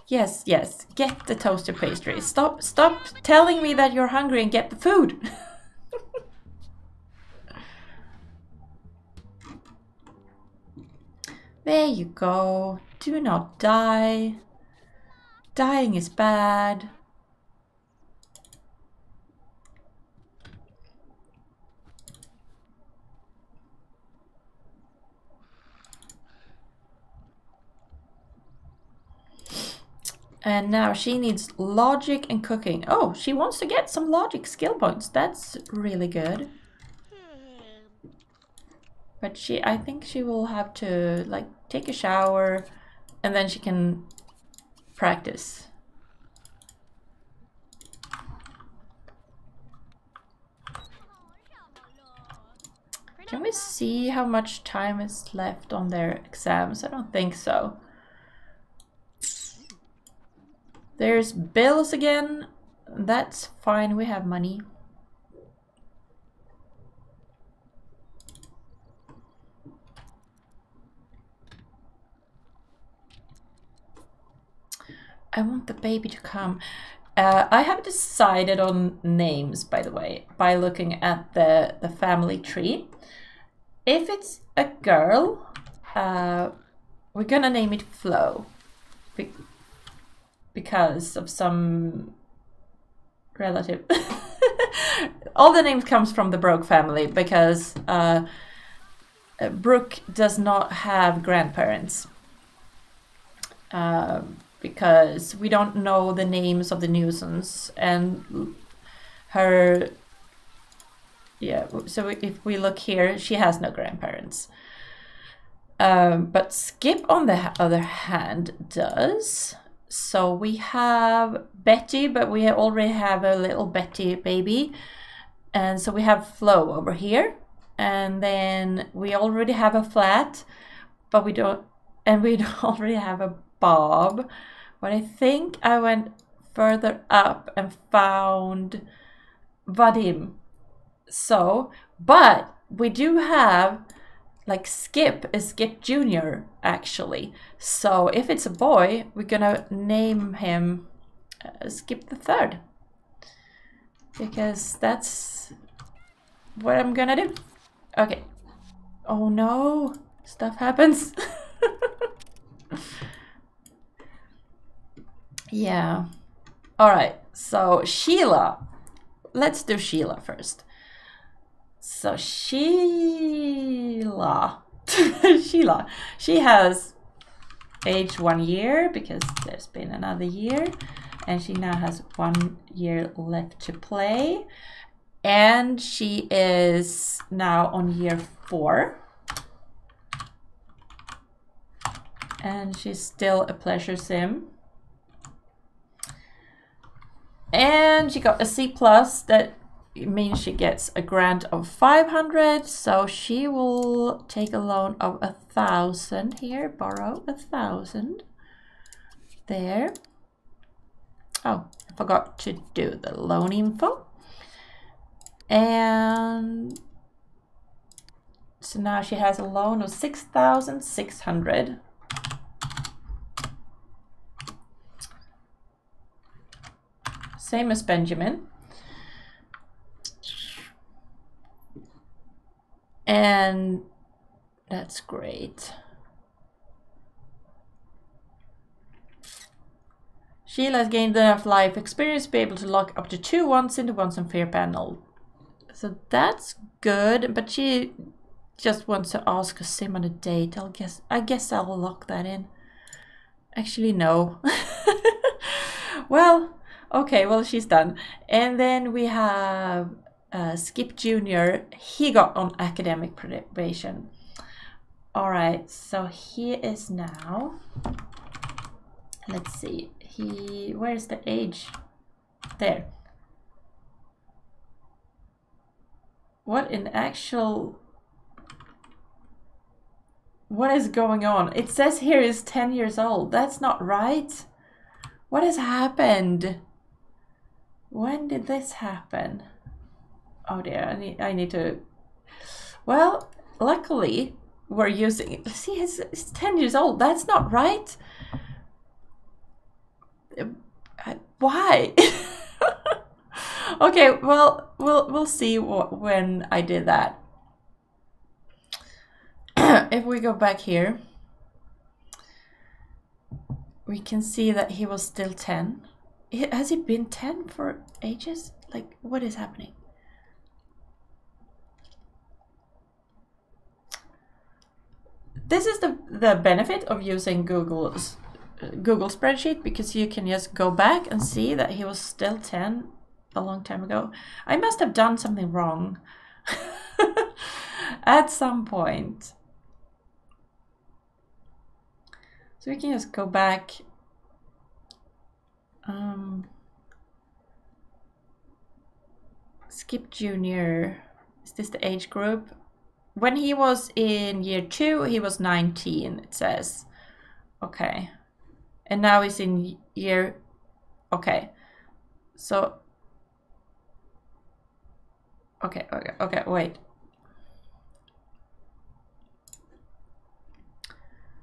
Yes, yes, get the toaster pastry. Stop, stop telling me that you're hungry and get the food. there you go. Do not die. Dying is bad. And now she needs logic and cooking. Oh, she wants to get some logic skill points. That's really good. But she, I think she will have to like take a shower and then she can practice. Can we see how much time is left on their exams? I don't think so. There's bills again. That's fine, we have money. I want the baby to come. Uh, I have decided on names, by the way, by looking at the, the family tree. If it's a girl, uh, we're gonna name it Flo because of some relative. All the names comes from the Brooke family because uh, Brooke does not have grandparents. Uh, because we don't know the names of the nuisance and her yeah so if we look here she has no grandparents um, but skip on the other hand does so we have Betty, but we already have a little Betty baby. And so we have Flo over here. And then we already have a flat, but we don't, and we already have a Bob. But I think I went further up and found Vadim. So, but we do have like Skip is Skip Junior actually. So if it's a boy, we're gonna name him uh, Skip the Third because that's what I'm gonna do. Okay. Oh no, stuff happens. yeah. All right. So Sheila, let's do Sheila first. So Sheila, Sheila, she has aged one year because there's been another year and she now has one year left to play and she is now on year four. And she's still a pleasure sim. And she got a C plus that means she gets a grant of 500 so she will take a loan of a thousand here borrow a thousand there. Oh I forgot to do the loan info. And so now she has a loan of 6,600 same as Benjamin And that's great. Sheila has gained enough life experience to be able to lock up to two wants into Wants and Fears panel. So that's good, but she just wants to ask a sim on a date. I'll guess I guess I'll lock that in. Actually no. well, okay, well she's done. And then we have uh, Skip Jr., he got on academic probation. All right, so he is now, let's see, he, where's the age? There. What in actual, what is going on? It says here is 10 years old. That's not right. What has happened? When did this happen? Oh dear, I need, I need to. Well, luckily we're using. See, it's, it's ten years old. That's not right. Uh, why? okay, well, we'll we'll see what, when I did that. if we go back here, we can see that he was still 10. Has he been 10 for ages? Like, what is happening? This is the, the benefit of using Google's Google spreadsheet because you can just go back and see that he was still 10 a long time ago. I must have done something wrong at some point. So we can just go back. Um, Skip Junior. Is this the age group? When he was in year two, he was 19, it says. Okay. And now he's in year... Okay. So... Okay, okay, okay, wait.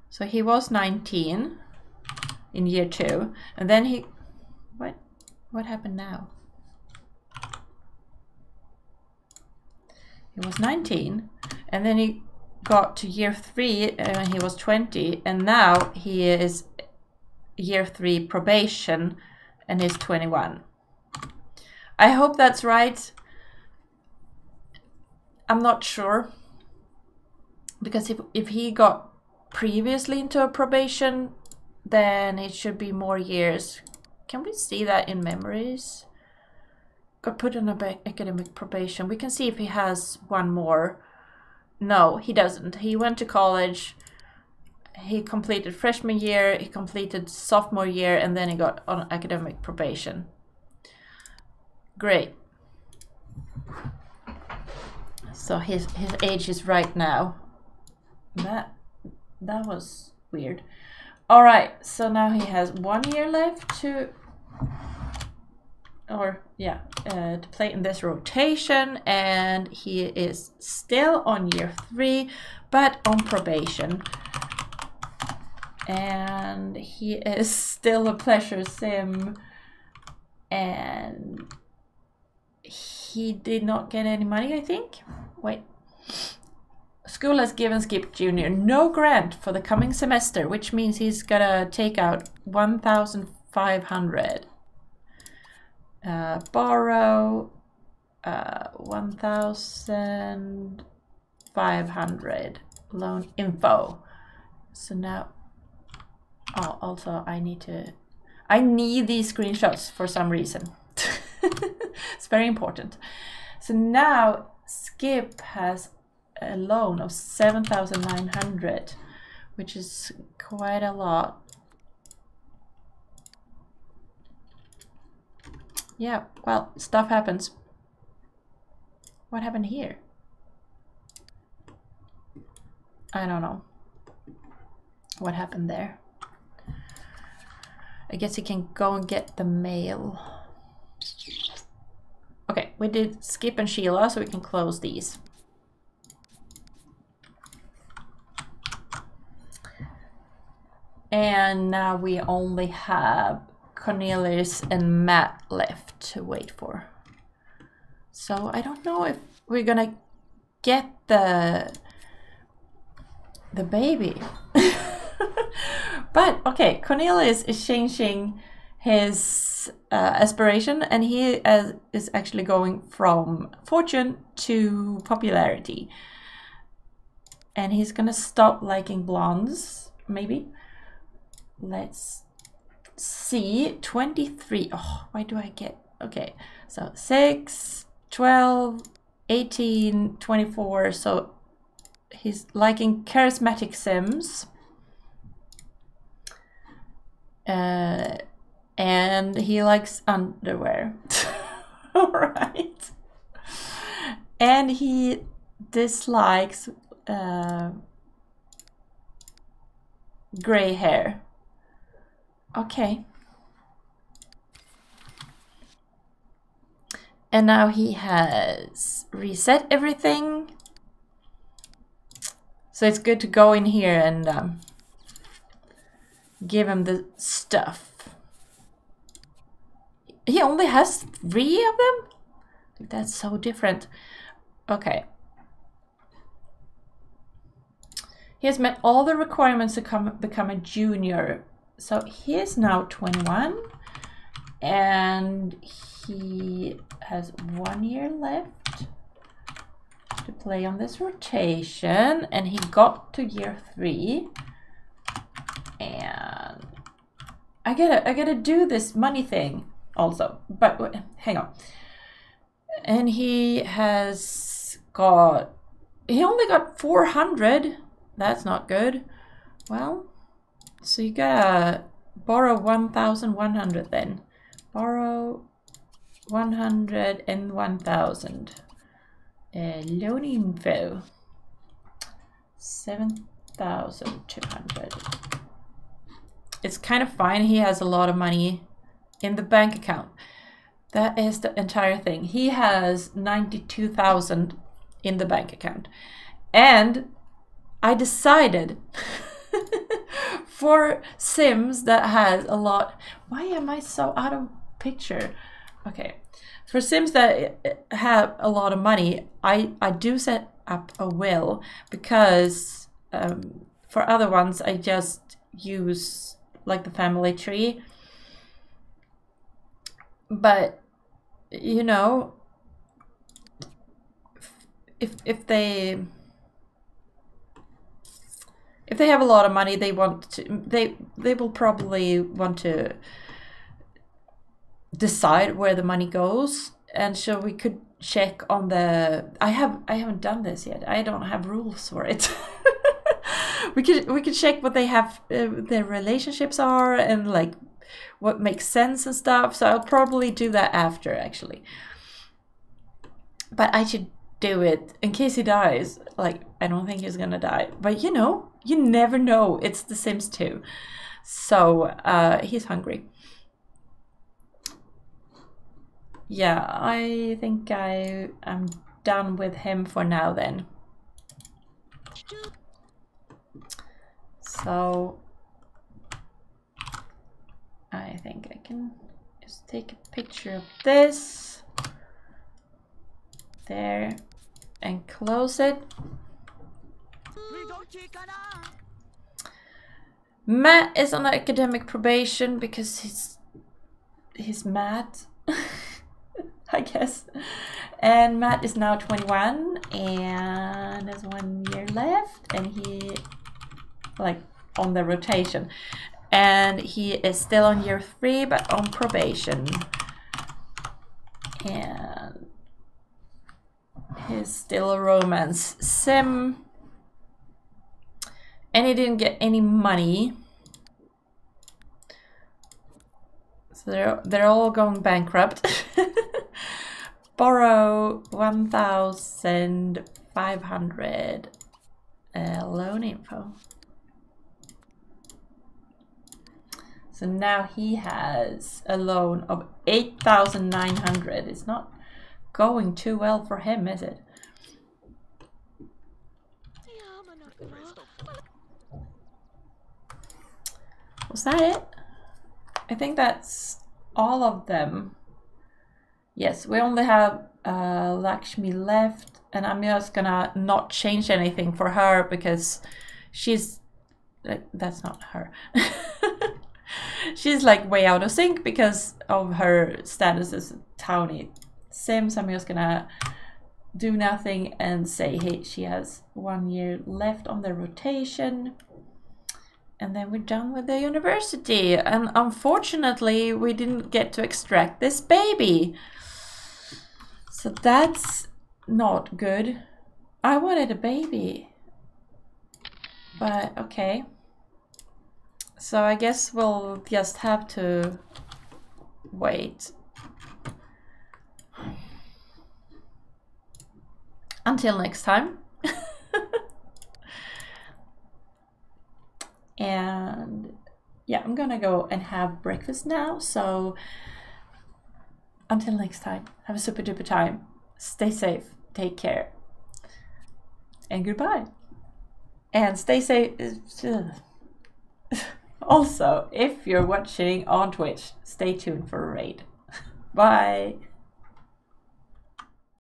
So he was 19 in year two, and then he... What? What happened now? He was 19, and then he got to year three when uh, he was 20 and now he is year three probation and he's 21 i hope that's right. I'm not sure because if, if he got previously into a probation then it should be more years. Can we see that in memories got put on academic probation we can see if he has one more no, he doesn't. He went to college. He completed freshman year, he completed sophomore year, and then he got on academic probation. Great. So his his age is right now. That that was weird. All right, so now he has one year left to or yeah, uh, to play in this rotation, and he is still on year three, but on probation. And he is still a pleasure sim, and he did not get any money, I think. Wait. School has given Skip Jr. no grant for the coming semester, which means he's gonna take out 1,500. Uh, borrow uh, 1,500. Loan info. So now, oh, also I need to, I need these screenshots for some reason. it's very important. So now Skip has a loan of 7,900, which is quite a lot. Yeah, well, stuff happens. What happened here? I don't know. What happened there? I guess you can go and get the mail. Okay, we did Skip and Sheila, so we can close these. And now we only have Cornelius and Matt left to wait for. So I don't know if we're gonna get the the baby. but okay, Cornelius is changing his uh, aspiration and he uh, is actually going from fortune to popularity. And he's gonna stop liking blondes, maybe. Let's see. 23. Oh, why do I get... Okay, so 6, 12, 18, 24. So he's liking charismatic sims. Uh, and he likes underwear. All right. And he dislikes uh, gray hair. Okay. And now he has reset everything. So it's good to go in here and um, give him the stuff. He only has three of them? That's so different. Okay. He has met all the requirements to come, become a junior. So he is now 21 and he has one year left to play on this rotation and he got to year three and I gotta I gotta do this money thing also. But hang on. And he has got, he only got 400. That's not good. Well, so you gotta borrow 1,100 then. Borrow 100 and 1,000. Uh, loan info. 7,200. It's kind of fine. He has a lot of money in the bank account. That is the entire thing. He has 92,000 in the bank account. And I decided for Sims that has a lot. Why am I so out of picture? Okay. For Sims that have a lot of money, I, I do set up a will because um, for other ones, I just use like the family tree but you know if if they if they have a lot of money they want to they they will probably want to decide where the money goes and so we could check on the i have i haven't done this yet i don't have rules for it we could we could check what they have uh, their relationships are and like what makes sense and stuff. So I'll probably do that after actually. But I should do it in case he dies. Like, I don't think he's gonna die. But you know, you never know. It's The Sims 2. So uh, he's hungry. yeah, I think I am done with him for now then. So I think I can just take a picture of this there and close it. Matt is on academic probation because he's he's mad, I guess. And Matt is now 21 and has one year left and he like on the rotation. And he is still on year three but on probation. And he's still a romance sim. And he didn't get any money. So they're, they're all going bankrupt. borrow 1,500 uh, loan info. So now he has a loan of 8,900. It's not going too well for him, is it? Was that it? I think that's all of them. Yes, we only have uh, Lakshmi left, and I'm just gonna not change anything for her because she's uh, that's not her. she's like way out of sync because of her status as a townie sim. So I'm just gonna do nothing and say, hey, she has one year left on the rotation. And then we're done with the university. And unfortunately, we didn't get to extract this baby. So that's not good. I wanted a baby. But okay. So I guess we'll just have to wait. Until next time. And yeah, I'm gonna go and have breakfast now. So until next time, have a super duper time. Stay safe, take care, and goodbye. And stay safe. also, if you're watching on Twitch, stay tuned for a raid. Bye.